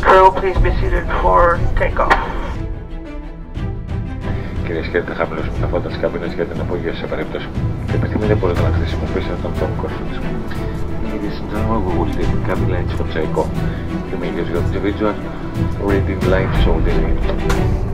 crew, please be seated for takeoff. Κυρίε και κύριοι, θα χαμηλώσουμε τα φώτα τη καμπίνα για την απόγευση σε περίπτωση και επιθυμείτε μπορείτε να χρησιμοποιήσετε τον τόπο κορφή. Ladies and gentlemen, we will take the cabin lights for takeoff. You may use your individual reading lights or the